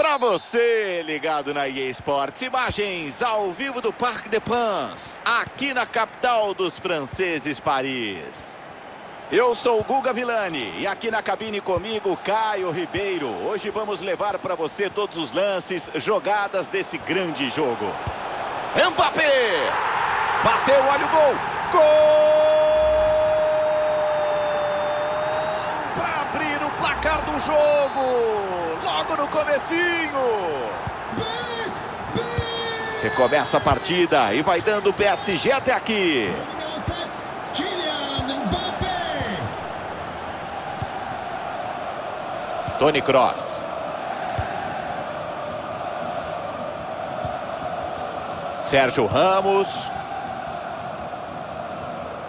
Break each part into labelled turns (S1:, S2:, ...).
S1: Para você ligado na EA Sports, imagens ao vivo do Parque de Pans, aqui na capital dos franceses, Paris. Eu sou o Guga Villani e aqui na cabine comigo Caio Ribeiro. Hoje vamos levar para você todos os lances, jogadas desse grande jogo. Mbappé! Bateu, olha o gol! Gol! Para abrir o placar do jogo! Logo no comecinho! Recomeça a partida e vai dando o PSG até aqui. Tony Cross. Sérgio Ramos.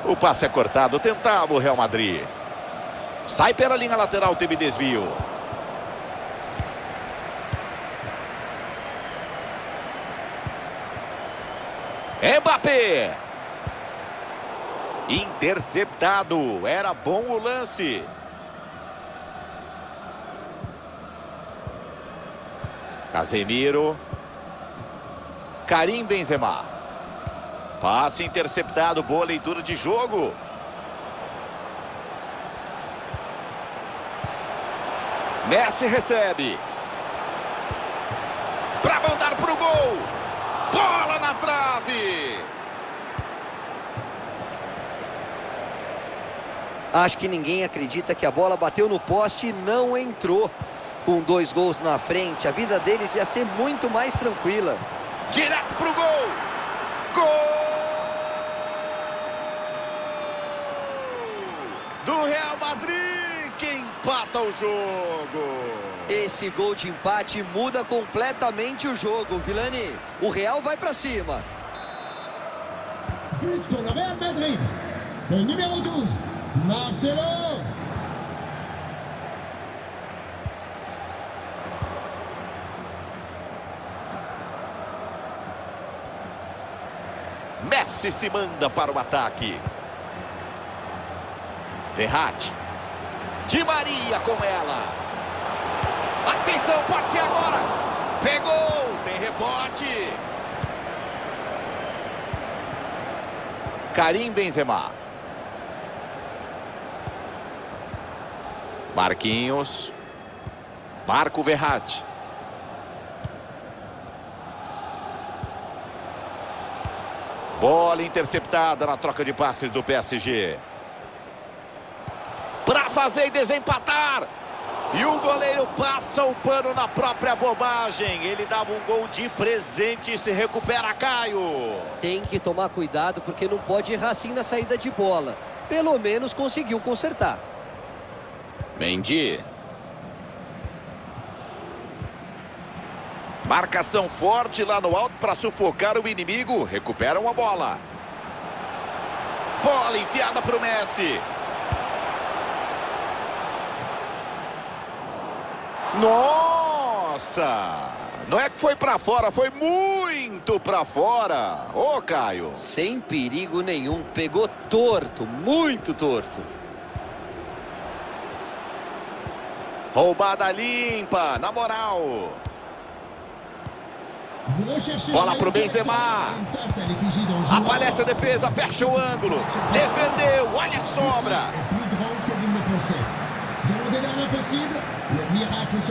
S1: O passe é cortado. Tentava o Real Madrid. Sai pela linha lateral, teve desvio. Mbappé. Interceptado. Era bom o lance. Casemiro. Karim Benzema. Passe interceptado, boa leitura de jogo. Messi recebe. Para mandar para o gol. Bola na trave.
S2: Acho que ninguém acredita que a bola bateu no poste e não entrou. Com dois gols na frente, a vida deles ia ser muito mais tranquila.
S1: Direto pro gol! Gol! Do Real Madrid, empata o jogo.
S2: Esse gol de empate muda completamente o jogo, Vilani. O Real vai para cima.
S3: But pour le Real Madrid. Le numéro 12, Marcelo.
S1: Messi se manda para o ataque. Verratti. Di Maria com ela. Atenção, pode ser agora. Pegou, tem rebote. Karim Benzema. Marquinhos. Marco Verratti. Bola interceptada na troca de passes do PSG. Fazer e desempatar. E o goleiro passa o pano na própria bobagem. Ele dava um gol de presente e se recupera, Caio.
S2: Tem que tomar cuidado porque não pode errar assim na saída de bola. Pelo menos conseguiu consertar.
S1: Mendy. Marcação forte lá no alto para sufocar o inimigo. Recuperam a bola. Bola enfiada para o Messi. Nossa! Não é que foi para fora, foi muito para fora. Ô, Caio.
S2: Sem perigo nenhum. Pegou torto, muito torto.
S1: Roubada limpa, na moral. Bola pro Benzema. Aparece a defesa, fecha o ângulo. Defendeu, olha a sobra.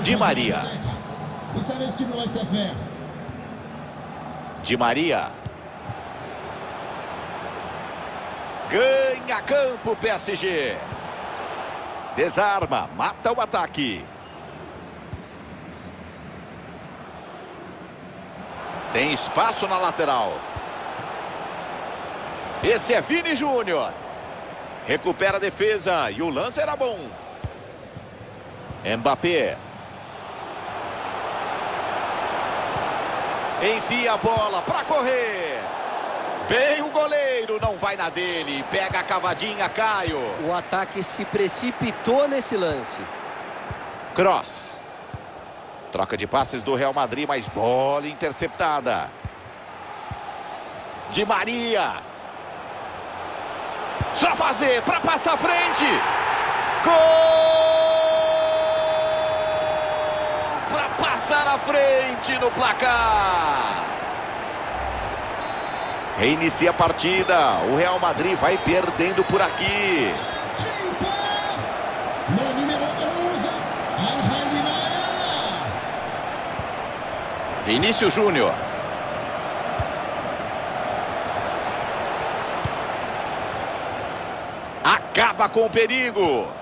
S1: Di Maria. Di Maria. Ganha campo PSG. Desarma, mata o ataque. Tem espaço na lateral. Esse é Vini Júnior. Recupera a defesa e o lance era bom. Mbappé. Enfia a bola para correr. Bem o goleiro, não vai na dele. Pega a cavadinha, Caio.
S2: O ataque se precipitou nesse lance.
S1: Cross. Troca de passes do Real Madrid, mas bola interceptada. Di Maria. Só fazer para passar à frente. Gol! Para passar à frente no placar. Reinicia a partida. O Real Madrid vai perdendo por aqui.
S3: Le numéro 11, Angel Di Maria.
S1: Vinícius Júnior. Acaba com o perigo.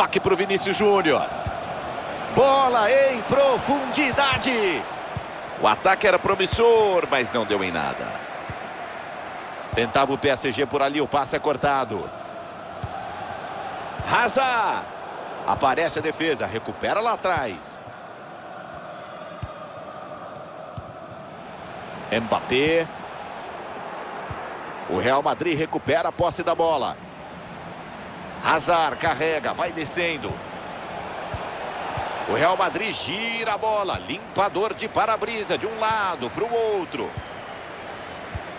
S1: Toque para o Vinícius Júnior. Bola em profundidade. O ataque era promissor, mas não deu em nada. Tentava o PSG por ali, o passe é cortado. Hazard. Aparece a defesa, recupera lá atrás. Mbappé. O Real Madrid recupera a posse da bola. Hazard carrega, vai descendo. O Real Madrid gira a bola, limpador de para-brisa de um lado para o outro.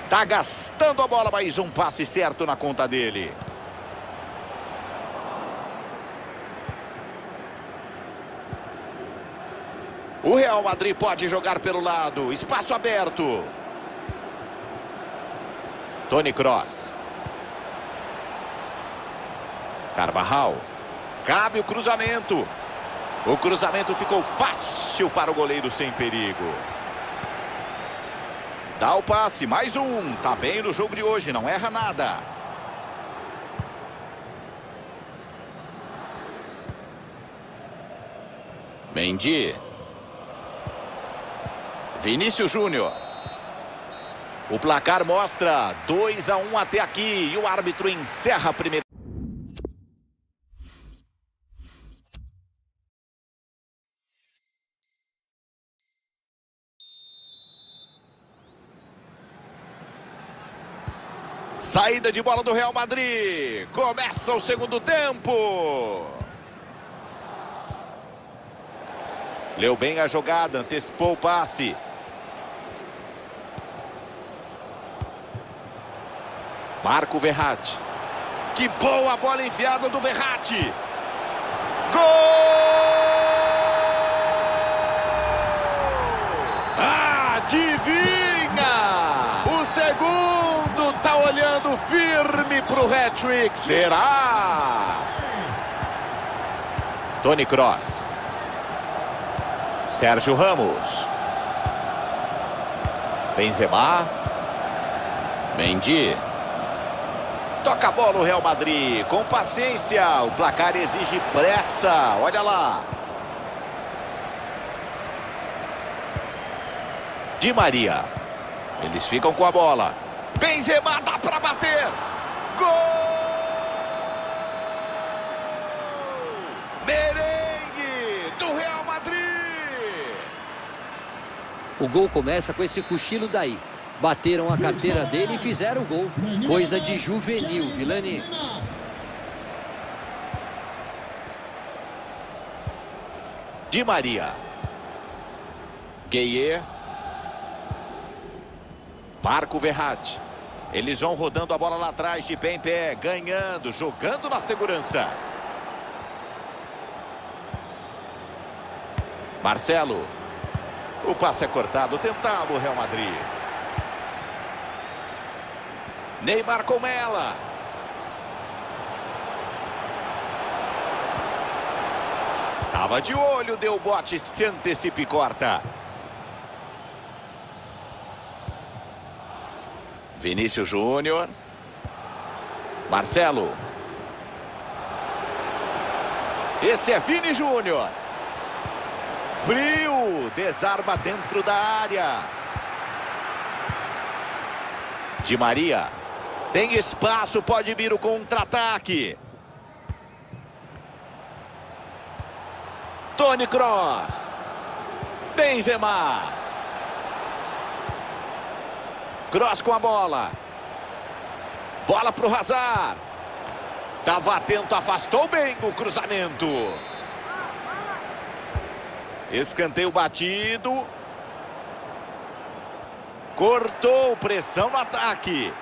S1: Tá gastando a bola, mais um passe certo na conta dele. O Real Madrid pode jogar pelo lado, espaço aberto. Tony Cross. Carvajal. Cabe o cruzamento. O cruzamento ficou fácil para o goleiro sem perigo. Dá o passe, mais um. Tá bem no jogo de hoje, não erra nada. Mendy. Vinícius Júnior. O placar mostra 2 a 1 um até aqui e o árbitro encerra a primeira. Saída de bola do Real Madrid. Começa o segundo tempo. Leu bem a jogada, antecipou o passe. Marco Verratti. Que boa bola enfiada do Verratti. Gol! Adivinha! O segundo tá firme pro hat-trick. Será? Tony Cross. Sérgio Ramos. Benzema. Mendy. Toca a bola o Real Madrid. Com paciência. O placar exige pressa. Olha lá. Di Maria. Eles ficam com a bola. Benzema dá para bater. Gol! Merengue do Real Madrid.
S2: O gol começa com esse cochilo daí. Bateram a carteira dele e fizeram o gol. Coisa de
S3: 11,
S2: juvenil, Vilani.
S1: Di Maria. Gueye. Marco Verratti. Eles vão rodando a bola lá atrás, de pé em pé, ganhando, jogando na segurança. Marcelo. O passe é cortado, tentava o Real Madrid. Neymar com ela. Tava de olho, deu bote, se antecipa e corta. Vinícius Júnior. Marcelo. Esse é Vini Júnior. Frio, desarma dentro da área. Di Maria. Tem espaço, pode vir o contra-ataque. Tony Cross. Benzema. Cross com a bola. Bola para o Hazard. Estava atento, afastou bem o cruzamento. Escanteio batido. Cortou pressão no ataque.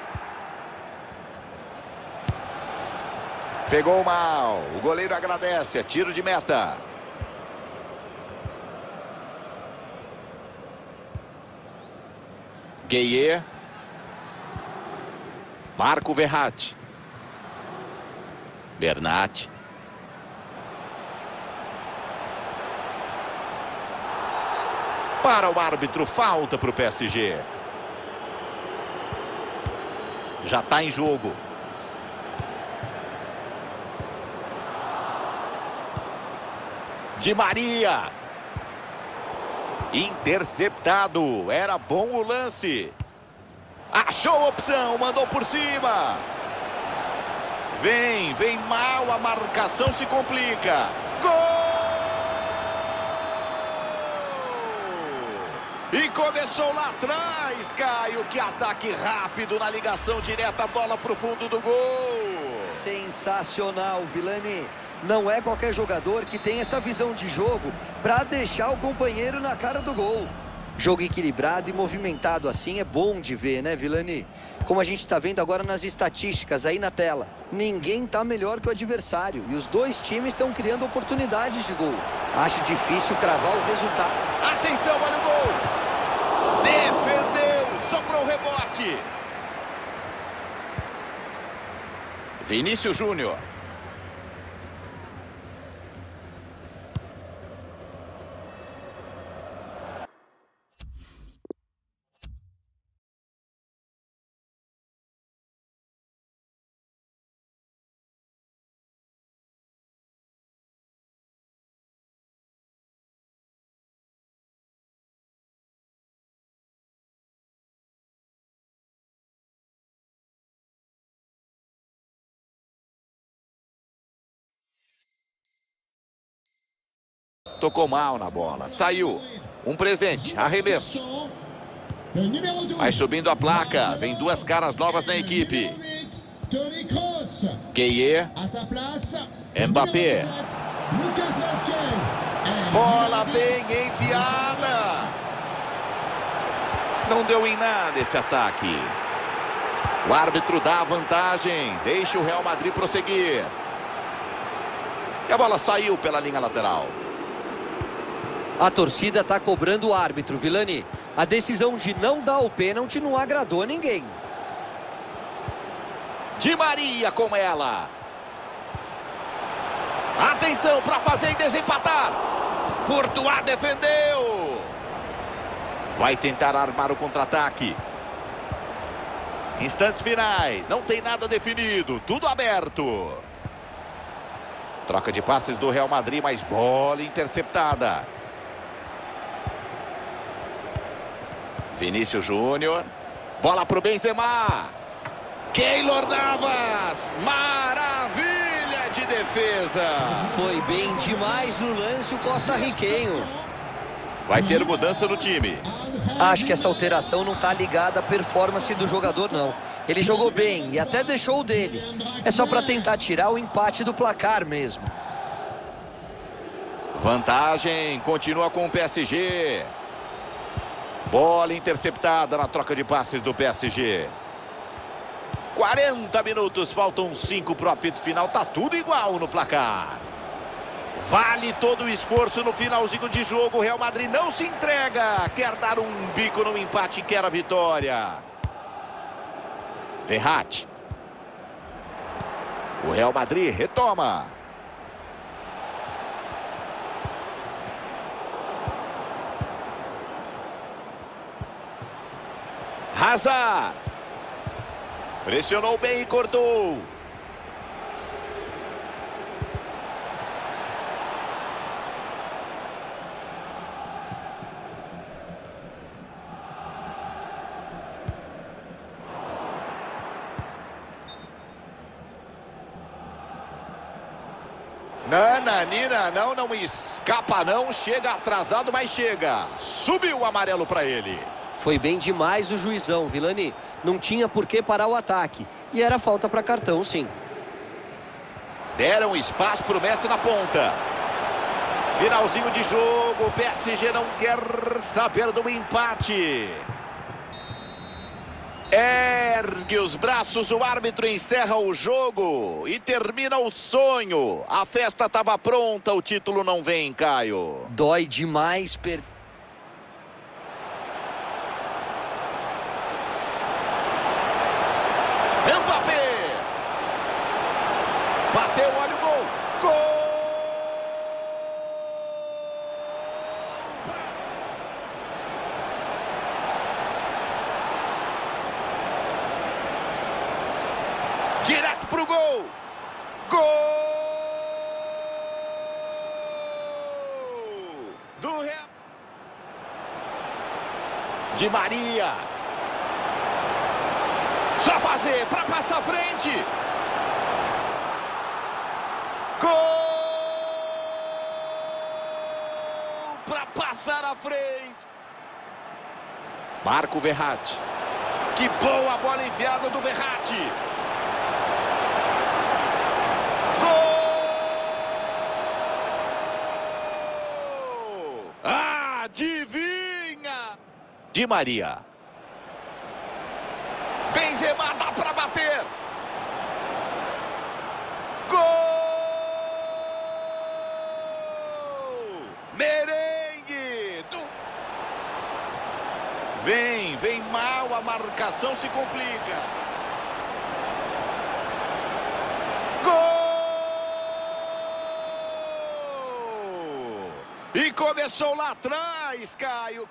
S1: Pegou mal. O goleiro agradece. É tiro de meta. Gueye. Marco Verratti. Bernat. Para o árbitro, falta para o PSG. Já está em jogo. De Maria. Interceptado. Era bom o lance. Achou a opção, mandou por cima. Vem, vem mal, a marcação se complica. Gol! E começou lá atrás, Caio. Que ataque rápido na ligação direta, bola para o fundo do gol.
S2: Sensacional, Vilani. Não é qualquer jogador que tem essa visão de jogo para deixar o companheiro na cara do gol. Jogo equilibrado e movimentado assim é bom de ver, né, Vilani? Como a gente está vendo agora nas estatísticas aí na tela. Ninguém está melhor que o adversário e os dois times estão criando oportunidades de gol. Acho difícil cravar o resultado.
S1: Atenção, olha o gol! Defendeu, sobrou o rebote. Vinícius Júnior. Tocou mal na bola. Saiu. Um presente. Arremesso. Vai subindo a placa. Vem duas caras novas na equipe. Gueye. Mbappé. Bola bem enfiada. Não deu em nada esse ataque. O árbitro dá a vantagem. Deixa o Real Madrid prosseguir. E a bola saiu pela linha lateral.
S2: A torcida está cobrando o árbitro, Vilani. A decisão de não dar o pênalti não agradou a ninguém.
S1: De Maria com ela. Atenção para fazer e desempatar. Courtois defendeu. Vai tentar armar o contra-ataque. Instantes finais. Não tem nada definido. Tudo aberto. Troca de passes do Real Madrid, mas bola interceptada. Vinícius Júnior. Bola para o Benzema. Keylor Navas. Maravilha de defesa.
S2: Foi bem demais no lance o Costa Riquenho.
S1: Vai ter mudança no time.
S2: Acho que essa alteração não está ligada à performance do jogador, não. Ele jogou bem e até deixou o dele. É só para tentar tirar o empate do placar mesmo.
S1: Vantagem, continua com o PSG. Bola interceptada na troca de passes do PSG. 40 minutos, faltam 5 para o apito final. Tá tudo igual no placar. Vale todo o esforço no finalzinho de jogo. O Real Madrid não se entrega. Quer dar um bico no empate, quer a vitória. Verratti. O Real Madrid retoma. Hazard. Pressionou bem e cortou. Nananina não, não escapa não, chega atrasado, mas chega. Subiu o amarelo para ele.
S2: Foi bem demais o juizão, Vilani. Não tinha por que parar o ataque. E era falta para cartão, sim.
S1: Deram espaço para o Messi na ponta. Finalzinho de jogo, o PSG não quer saber do empate. Ergue os braços, o árbitro encerra o jogo e termina o sonho. A festa estava pronta, o título não vem, Caio.
S2: Dói demais perder.
S1: Mbappé. Bateu, olha o gol. Gol! Direto pro gol. Gol! Do Real. De Maria. Só fazer para passar frente. Gol! Para passar à frente. Marco Verratti. Que boa bola enfiada do Verratti. Gol! Adivinha! Di Maria. Benzema dá para bater. Gol! Merengue! Vem, vem mal, a marcação se complica. Gol! E começou lá atrás, Caio.